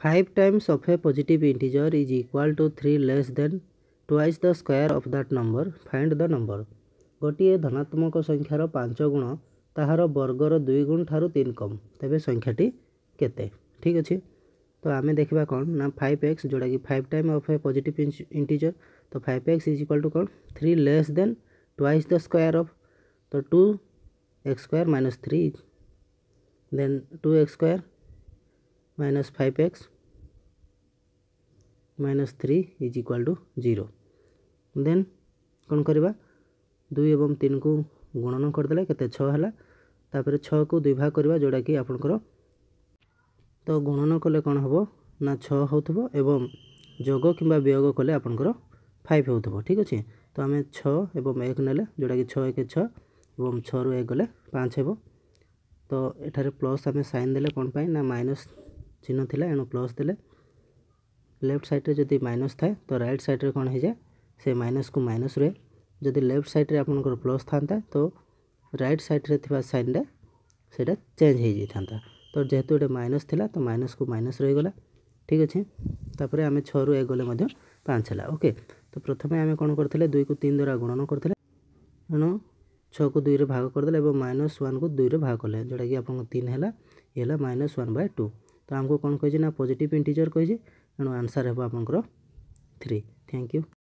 5 times of a positive integer is equal to 3 less than twice the square of that number. Find the number. ଗୋଟିଏ ଧନାତ୍ମକ ସଂଖ୍ୟାର ପାଞ୍ଚ ଗୁଣ ତାହାର ବର୍ଗର ଦୁଇ ଗୁଣ ଠାରୁ ତିନି କମ୍। ତେବେ ସଂଖ୍ୟାଟି କେତେ? ଠିକ୍ ଅଛି। ତ ଆମେ ଦେଖିବା କ'ଣ? ନା ଫାଇଭ୍ ଏକ୍ସ ଯେଉଁଟାକି five time of a positive integer ତ five X is equal to କ'ଣ? Three less than twice the square of ତ two X square minus three then two X square minus five X minus three is equal to zero then कौन करवा दुई एवं तीन को गुणन करदे के छः छः को दुई भाग करवा जोड़ा कि आपंकर तो गुणन कले कौन हम ना छः हो जोग कि वियोग कले आपंकर फाइव हो ठीक अच्छे तो आम छः एक ने जोटा कि छः एक छः और छू एक गले पाँच हो तो ये प्लस आम सैन दे कौन पाई? ना माइनस चिन्ह थी एणु प्लस दे लेफ़्ट सैड्रे जदि माइनस थाए तो रईट सैड्रे कौन हो जाए से माइनस को माइनस रुए। जदि लेफ़्ट सैड्रे आपंकर प्लस था तो रईट सैड्रे थी सैन से चेंज हो जाता तो जेहेतु ये माइनस थी तो माइनस को माइनस रहीगला ठीक अच्छे तापर आम छू एक गले पाँच है ओके तो प्रथम आम कौन करते दुई को तीन द्वारा गुणन करते तेणु छः को दुई भाग करदे माइनस वन को दुई भाग कले जोटा कि आप तीन है ये माइनस ତ ଆମକୁ କ'ଣ କହିଛି ନା ପଜିଟିଭ୍ ଇଣ୍ଟିଜର୍ କହିଛି ତେଣୁ ଆନ୍ସର୍ ହେବ ଆପଣଙ୍କର ଥ୍ରୀ ଥ୍ୟାଙ୍କ ୟୁ